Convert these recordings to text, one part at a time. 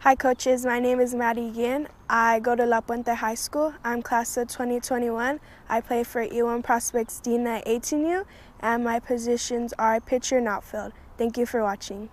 Hi coaches, my name is Maddie Guillen. I go to La Puente High School. I'm class of 2021. I play for E1 Prospects Dena 18U and my positions are pitcher and outfield. Thank you for watching.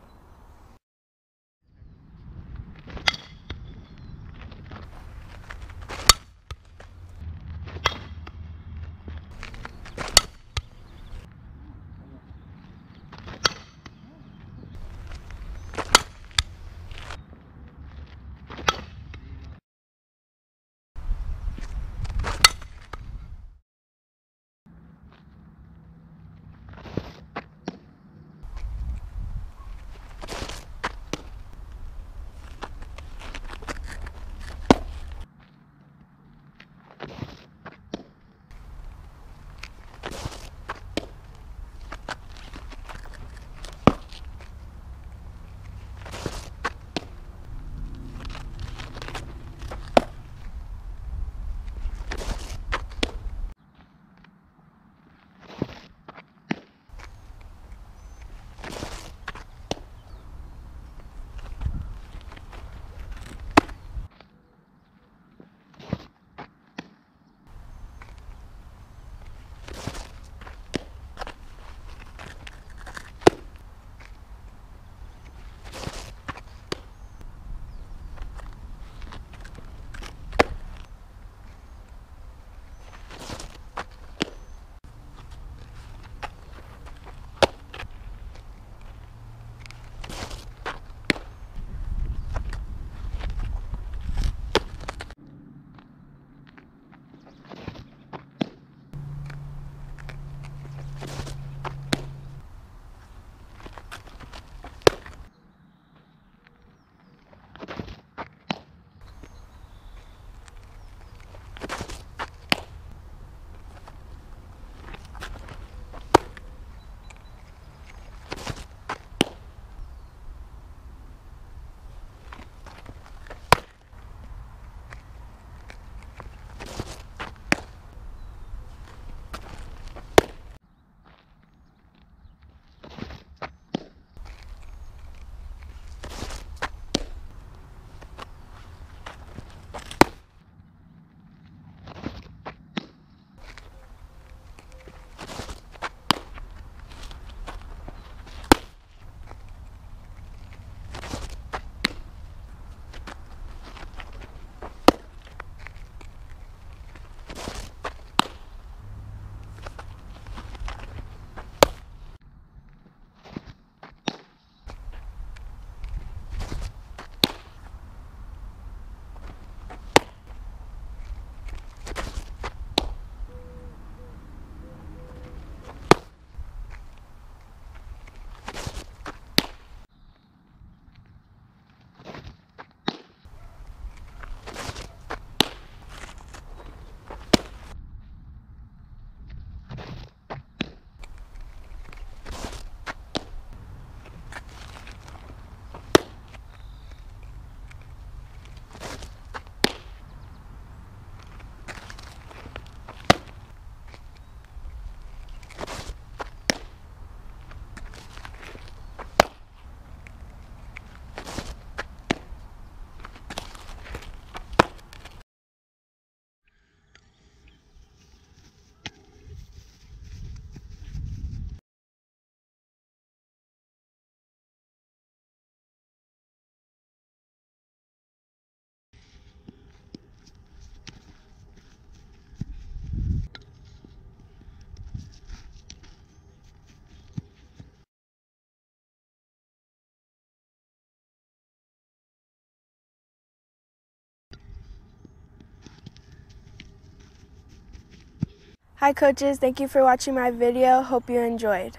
Hi coaches, thank you for watching my video. Hope you enjoyed.